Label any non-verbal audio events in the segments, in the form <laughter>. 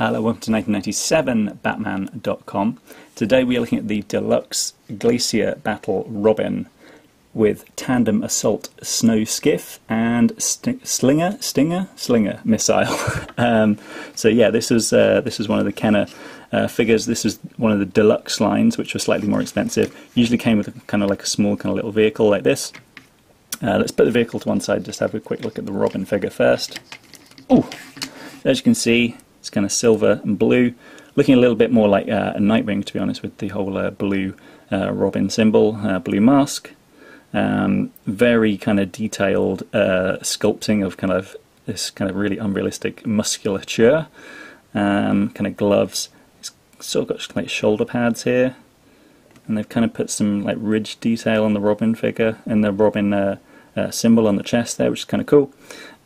Hello, welcome to 1997batman.com. Today we are looking at the deluxe Glacier Battle Robin with tandem assault snow skiff and st slinger, stinger, slinger missile. <laughs> um, so yeah, this is uh, this is one of the Kenner uh, figures. This is one of the deluxe lines, which were slightly more expensive. Usually came with a, kind of like a small kind of little vehicle like this. Uh, let's put the vehicle to one side. Just have a quick look at the Robin figure first. Oh, as you can see, it's kind of silver and blue, looking a little bit more like uh, a Nightwing, to be honest, with the whole uh, blue uh, Robin symbol, uh, blue mask. Um, very kind of detailed uh, sculpting of kind of this kind of really unrealistic musculature. Um, kind of gloves. It's sort of got like shoulder pads here, and they've kind of put some like ridge detail on the Robin figure and the Robin uh, symbol on the chest there, which is kind of cool.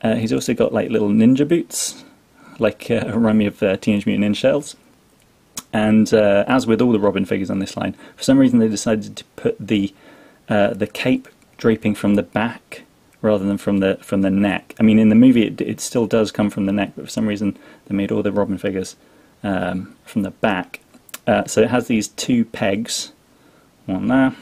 he's also got like little ninja boots like uh, remind me of uh, Teenage Mutant Ninja Turtles. And uh, as with all the Robin figures on this line, for some reason they decided to put the uh, the cape draping from the back rather than from the from the neck. I mean, in the movie it, it still does come from the neck, but for some reason they made all the Robin figures um, from the back. Uh, so it has these two pegs, one there,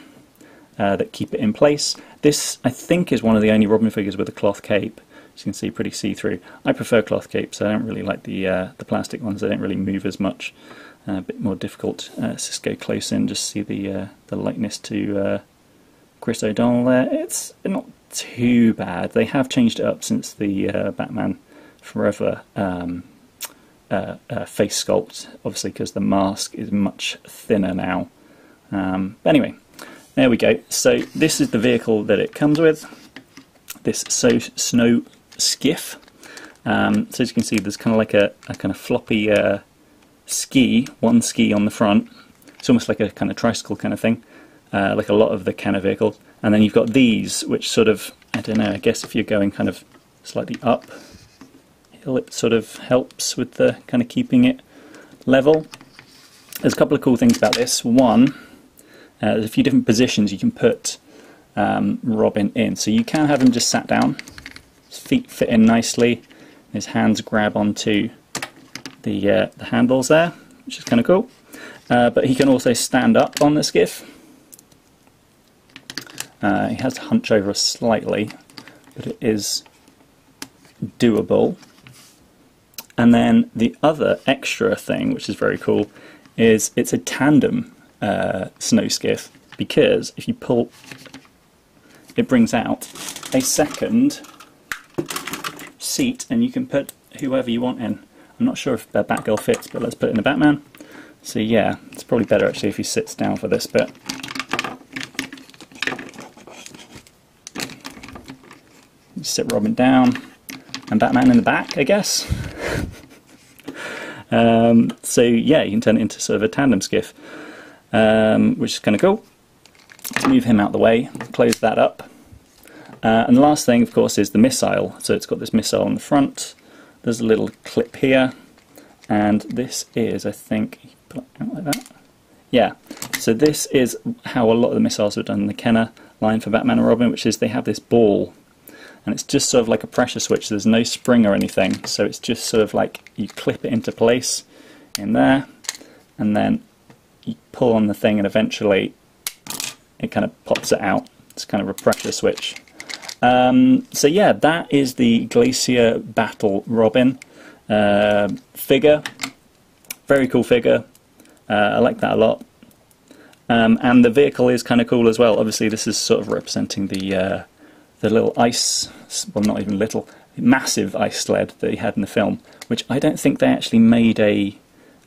uh, that keep it in place. This, I think, is one of the only Robin figures with a cloth cape. You can see, pretty see-through. I prefer cloth capes. I don't really like the uh, the plastic ones. They don't really move as much. Uh, a bit more difficult. Uh, go close in, just see the uh, the likeness to uh, Chris O'Donnell there. It's not too bad. They have changed it up since the uh, Batman Forever um, face sculpt, obviously because the mask is much thinner now. Um, anyway, there we go. So this is the vehicle that it comes with. This so snow skiff. Um, so as you can see, there's kind of like a, a kind of floppy uh, ski, one ski on the front. It's almost like a kind of tricycle kind of thing, uh, like a lot of the Kenner vehicles. And then you've got these, which sort of, I don't know, I guess if you're going kind of slightly up, hill, it sort of helps with the kind of keeping it level. There's a couple of cool things about this. One, uh, there's a few different positions you can put um, Robin in. So you can have him just sat down, his feet fit in nicely, his hands grab onto the, uh, the handles there, which is kind of cool. Uh, but he can also stand up on the skiff. Uh, he has to hunch over slightly, but it is doable. And then the other extra thing, which is very cool, is it's a tandem uh, snow skiff because if you pull, it brings out a second seat and you can put whoever you want in. I'm not sure if the Batgirl fits, but let's put it in the Batman. So yeah, it's probably better actually if he sits down for this bit. sit Robin down and Batman in the back, I guess. <laughs> um, so yeah, you can turn it into sort of a tandem skiff, um, which is kind of cool. Let's move him out the way, close that up. Uh, and the last thing, of course, is the missile. So it's got this missile on the front. There's a little clip here, and this is, I think, like that. Yeah. So this is how a lot of the missiles are done in the Kenner line for Batman and Robin, which is they have this ball, and it's just sort of like a pressure switch. There's no spring or anything, so it's just sort of like you clip it into place in there, and then you pull on the thing, and eventually it kind of pops it out. It's kind of a pressure switch. Um, so yeah, that is the Glacier Battle Robin uh, figure. Very cool figure. Uh, I like that a lot. Um, and the vehicle is kind of cool as well. Obviously, this is sort of representing the uh, the little ice, well, not even little, massive ice sled that he had in the film, which I don't think they actually made a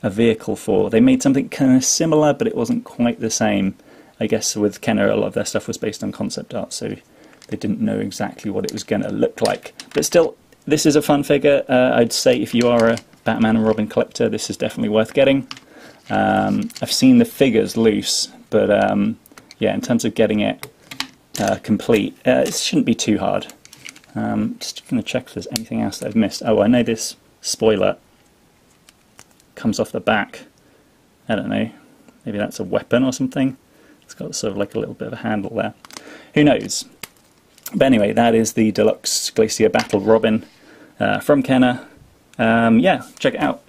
a vehicle for. They made something kind of similar, but it wasn't quite the same. I guess with Kenner, a lot of their stuff was based on concept art, so they didn't know exactly what it was going to look like. But still, this is a fun figure. Uh, I'd say if you are a Batman and Robin collector, this is definitely worth getting. Um, I've seen the figures loose, but um, yeah, in terms of getting it uh, complete, uh, it shouldn't be too hard. Um, just going to check if there's anything else that I've missed. Oh, I know this spoiler comes off the back. I don't know, maybe that's a weapon or something. It's got sort of like a little bit of a handle there. Who knows? But anyway, that is the Deluxe Glacier Battle Robin uh, from Kenner. Um, yeah, check it out.